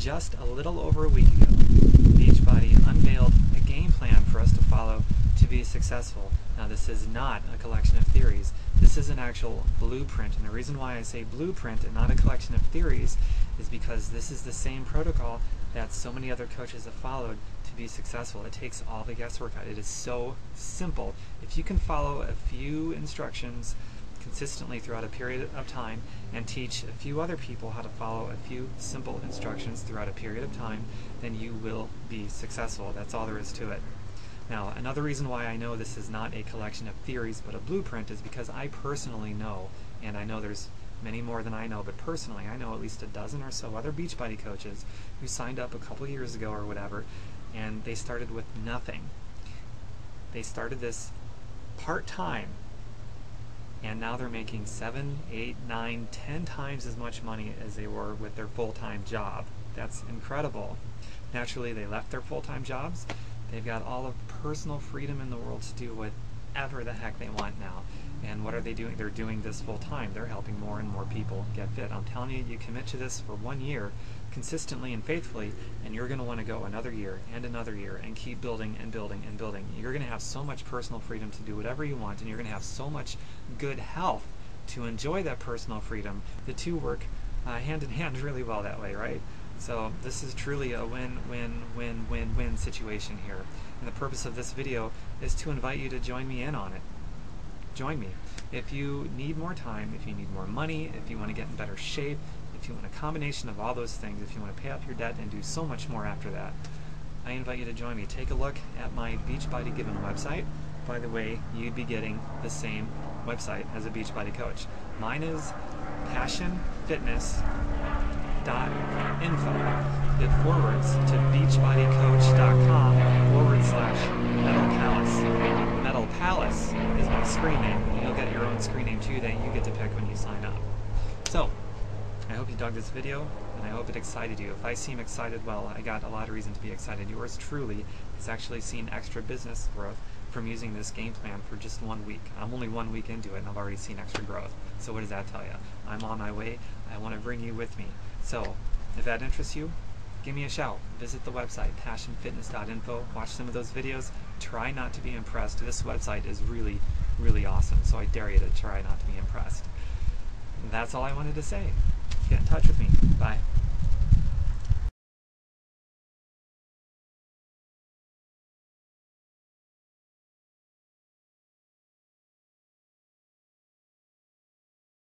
just a little over a week ago, Beachbody unveiled a game plan for us to follow to be successful. Now, this is not a collection of theories. This is an actual blueprint. And the reason why I say blueprint and not a collection of theories is because this is the same protocol that so many other coaches have followed to be successful. It takes all the guesswork out. It is so simple. If you can follow a few instructions consistently throughout a period of time and teach a few other people how to follow a few simple instructions throughout a period of time, then you will be successful. That's all there is to it. Now, another reason why I know this is not a collection of theories but a blueprint is because I personally know, and I know there's many more than I know, but personally I know at least a dozen or so other Beachbody coaches who signed up a couple years ago or whatever, and they started with nothing. They started this part-time and now they're making seven, eight, nine, ten times as much money as they were with their full-time job. That's incredible. Naturally, they left their full-time jobs. They've got all the personal freedom in the world to do whatever the heck they want now. And what are they doing? They're doing this full time. They're helping more and more people get fit. I'm telling you, you commit to this for one year consistently and faithfully, and you're going to want to go another year and another year and keep building and building and building. You're going to have so much personal freedom to do whatever you want, and you're going to have so much good health to enjoy that personal freedom. The two work uh, hand in hand really well that way, right? So this is truly a win-win-win-win-win situation here. And the purpose of this video is to invite you to join me in on it. Join me. If you need more time, if you need more money, if you want to get in better shape, if you want a combination of all those things, if you want to pay off your debt and do so much more after that, I invite you to join me. Take a look at my Beachbody Given website. By the way, you'd be getting the same website as a Beachbody coach. Mine is passionfitness.info. It forwards to beachbodycoach.com forward slash Metal Palace. Metal Palace is my screen name. And you'll get your own screen name too that you get to pick when you sign up. So, I hope you dug this video, and I hope it excited you. If I seem excited, well, I got a lot of reason to be excited. Yours truly has actually seen extra business growth from using this game plan for just one week. I'm only one week into it, and I've already seen extra growth. So what does that tell you? I'm on my way. I want to bring you with me. So, if that interests you, give me a shout. Visit the website, passionfitness.info. Watch some of those videos. Try not to be impressed. This website is really, really awesome, so I dare you to try not to be impressed. That's all I wanted to say get in touch with me. Bye.